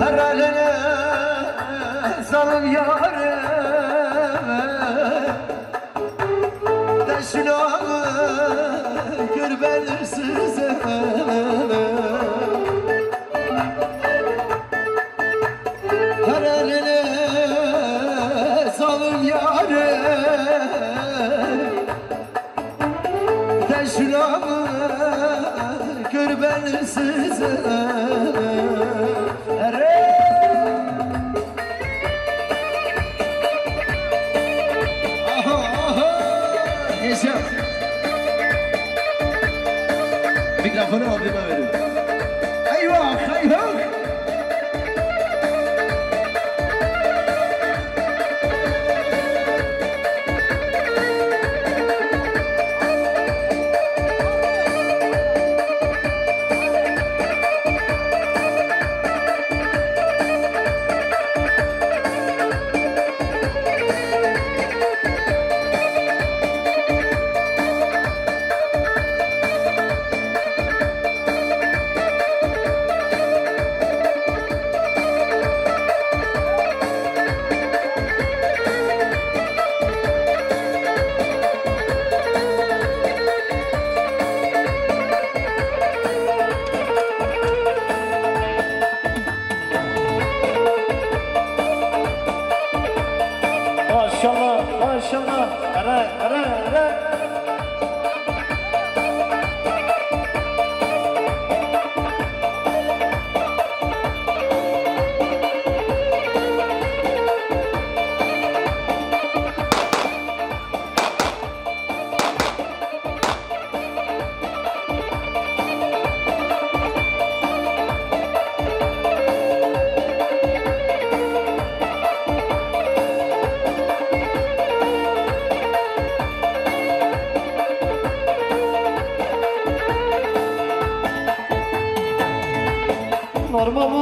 Karalene salın yâre. Deşin ağı gör belirsiz ben size başıma Ere ere ere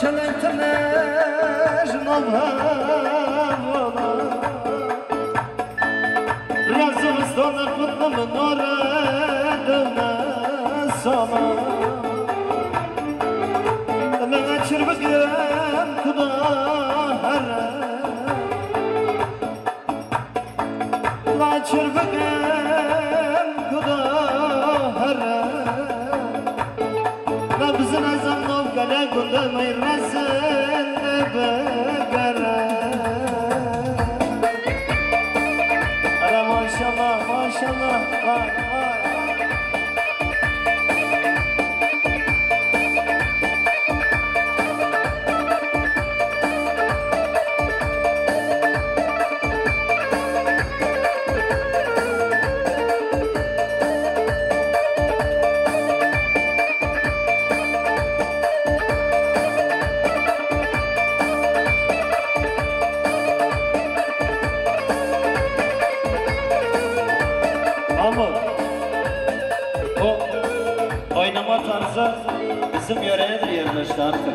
çelenteler nova كل من رسل نبات Bizim yöreye de yerleşti artık.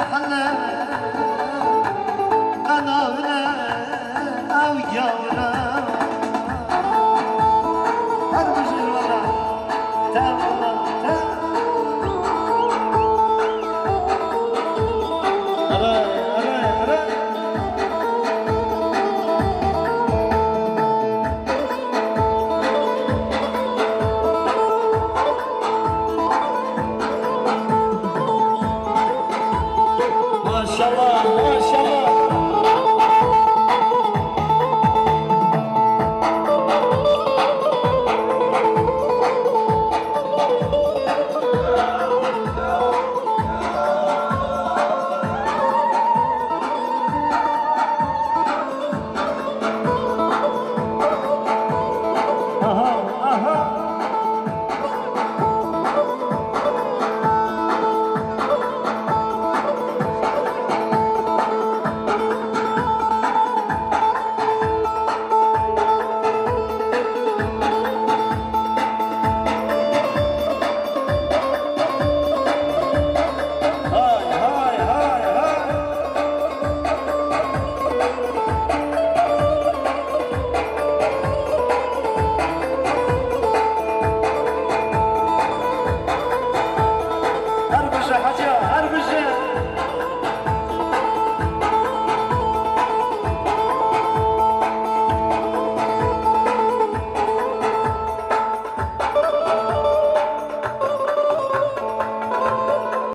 حلا أنا ولا أو جولة